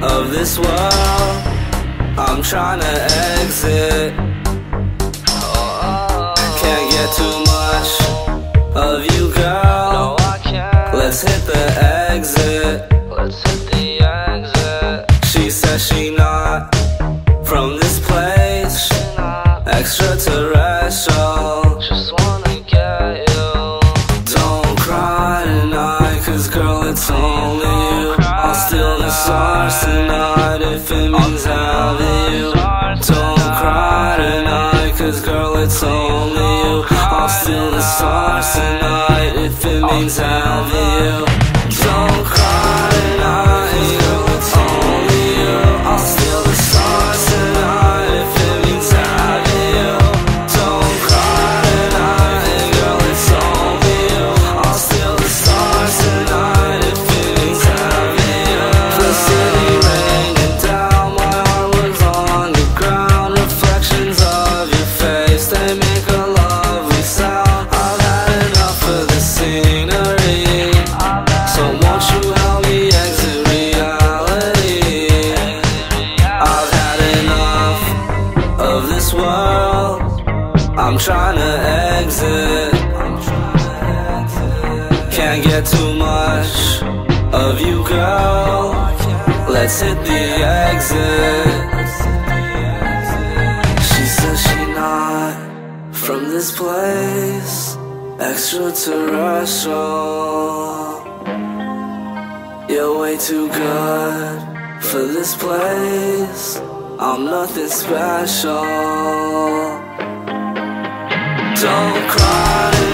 this world. I'm trying to exit. Can't get too much of you, girl. Let's hit the exit. Let's hit the exit. She says she not from this place. Extraterrestrial. Just wanna get you. Don't cry tonight, cause girl, it's only it's only you. I'll steal the stars tonight if it means having world. I'm trying to exit. Can't get too much of you, girl. Let's hit the exit. This place. Extraterrestrial. You're way too good for this place. I'm nothing special. Don't cry